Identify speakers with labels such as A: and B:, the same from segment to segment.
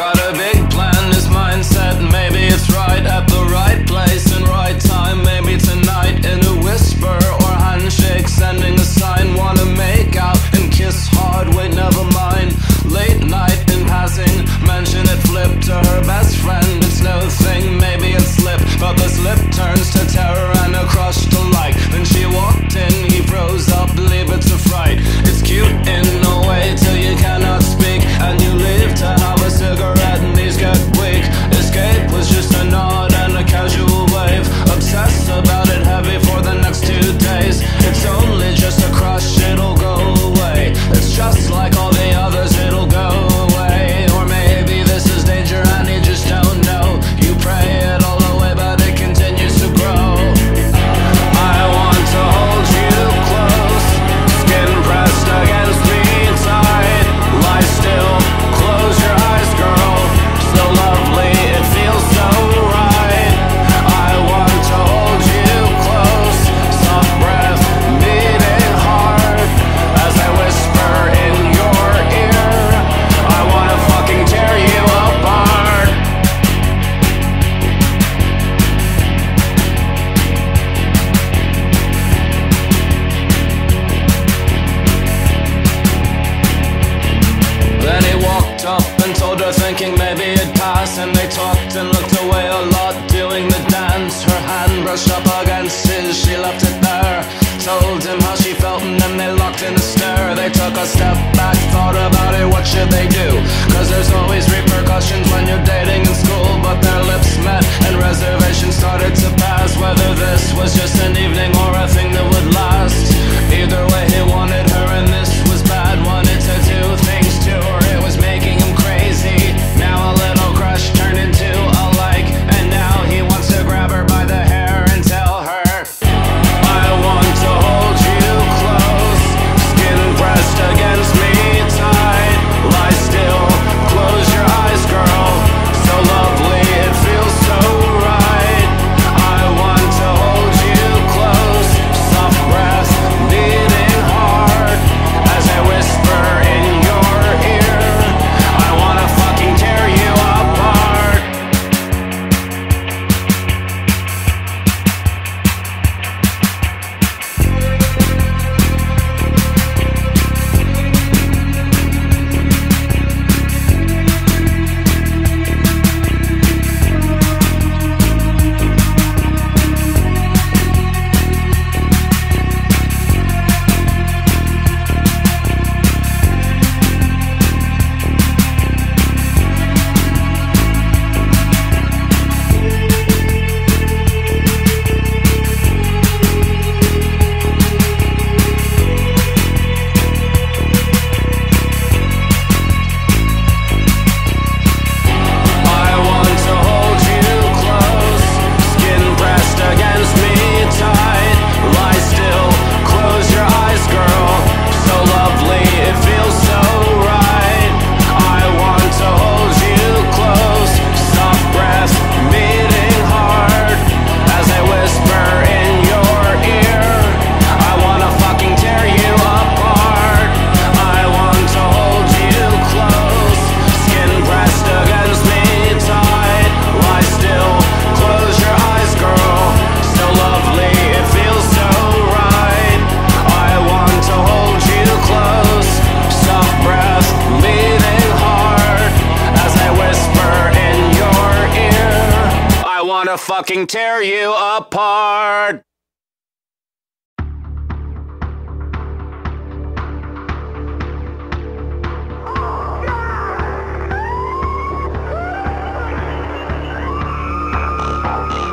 A: Got a big plan, this mindset, maybe it's right at the right place and right time. Maybe tonight in a whisper or handshake, sending a sign. Wanna make out and kiss hard, wait, never mind. Late night in passing, mention it flipped to her best friend. It's no thing, maybe it slipped, but the slip turns to terror. took a step back, thought about it, what should they do? Cause there's always repercussions when you're dating in school, but their lips met and reservations started to pass. Whether this was just an evening or a thing that would last, either way, he wanted gonna fucking tear you apart. Oh,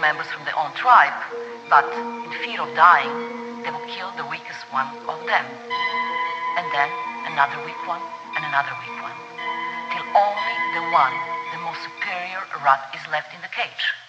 B: members from their own tribe, but in fear of dying, they will kill the weakest one of them. And then another weak one and another weak one, till only the one, the most superior rat, is left in the cage.